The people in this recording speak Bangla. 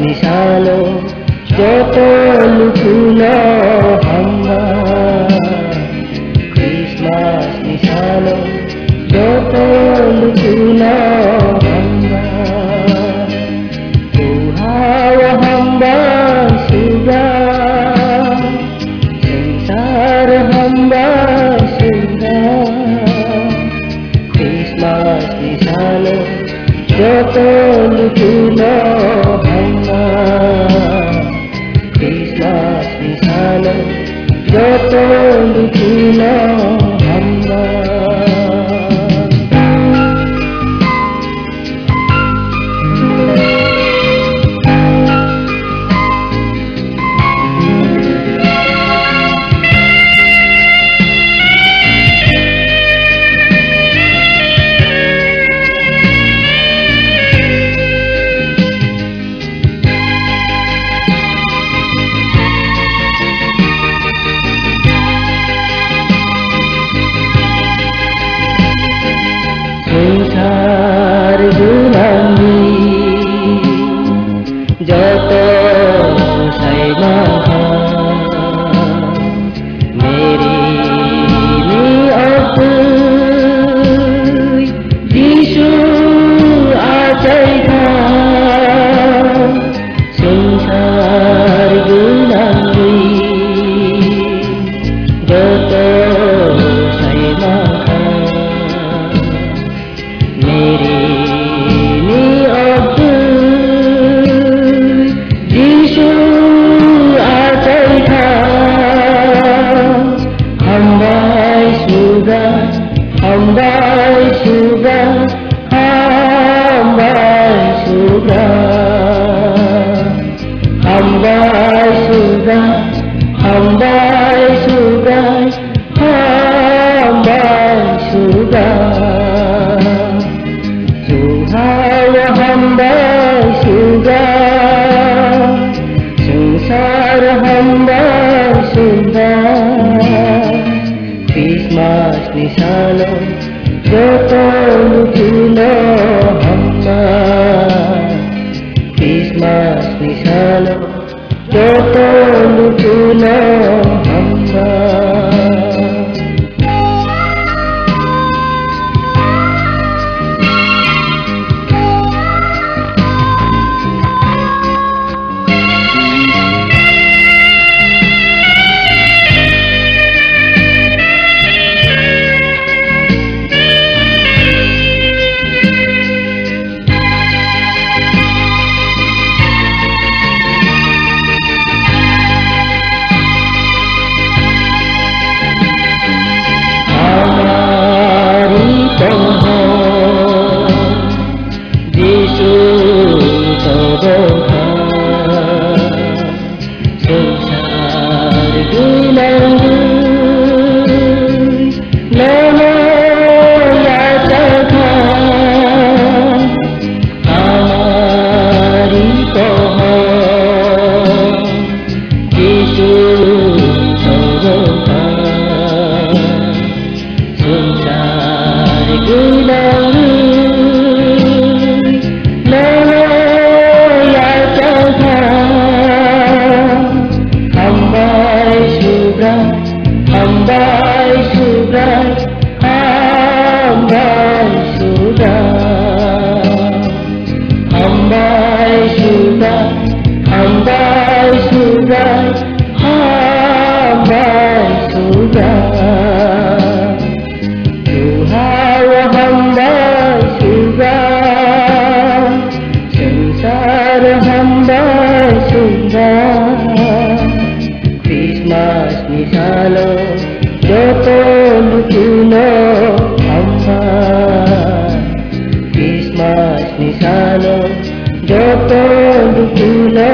মিশালো যত লুকুলো হাম্বা ক্রিসমাস মিশালো যত লুকুলো হাম্বা Tuhawa hamba sudah Sengsar hamba sudah Christmas di sana Joto Thank you. thy shoulders, on thy shoulders, on thy shoulders, on thy shoulders, on thy shoulders, on thy shoulders. Dù sao más lejano yo con విశాలో చూలో అమ్మా క్రిస్మస్ నిశాలో చూలో